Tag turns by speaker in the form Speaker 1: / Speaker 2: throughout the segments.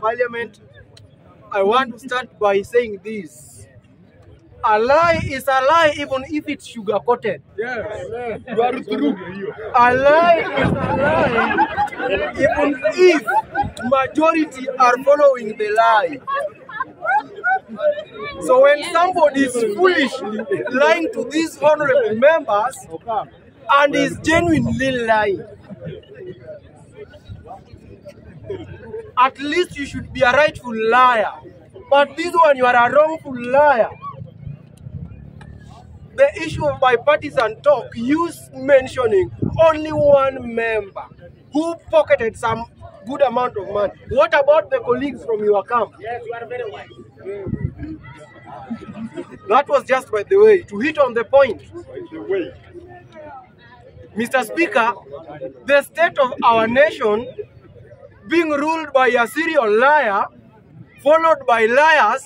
Speaker 1: Parliament, I want to start by saying this. A lie is a lie even if it's sugar coated.
Speaker 2: Yes. You are through.
Speaker 1: A lie is a lie even if majority are following the lie. So when somebody is foolishly lying to these honorable members and is genuinely lying, at least you should be a rightful liar. But this one, you are a wrongful liar. The issue of bipartisan talk, you mentioning only one member who pocketed some good amount of money. What about the colleagues from your camp?
Speaker 3: Yes, you are very wise.
Speaker 1: That was just by the way, to hit on the point.
Speaker 2: The way.
Speaker 1: Mr. Speaker, the state of our nation being ruled by a serial liar, followed by liars,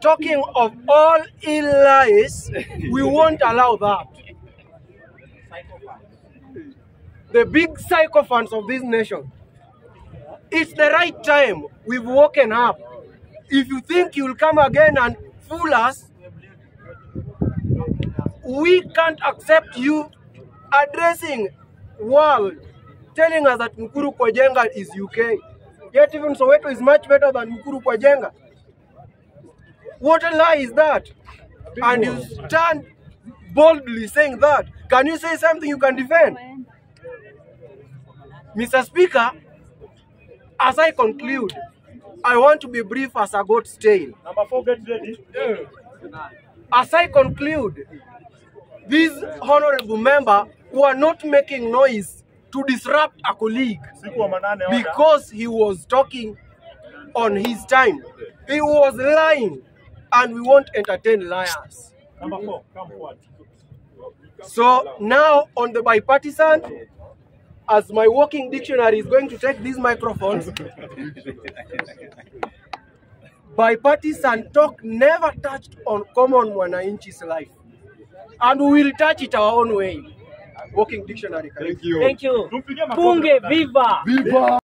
Speaker 1: talking of all ill lies, we won't allow that. The big sycophants of this nation. It's the right time. We've woken up. If you think you'll come again and fool us, we can't accept you addressing world, telling us that Mukuru kwa Njenga is UK. Yet even Soweto is much better than Mukuru kwa Njenga. What a lie is that? And you stand boldly saying that. Can you say something you can defend? Mr. Speaker, as I conclude, I want to be brief as a goat's tail.
Speaker 2: Number four, get ready.
Speaker 1: As I conclude, these honorable member who are not making noise to disrupt a colleague
Speaker 2: Siku wa manane order.
Speaker 1: because he was talking on his time. He was lying, and we won't entertain liars.
Speaker 2: Number four, come forward.
Speaker 1: So now on the bipartisan, as my working dictionary is going to take these microphones, bipartisan talk never touched on common mwananchi's life. And we will touch it our own way. Walking Dictionary.
Speaker 2: Thank you.
Speaker 3: Thank you.
Speaker 2: Punge
Speaker 3: viva.
Speaker 2: Viva.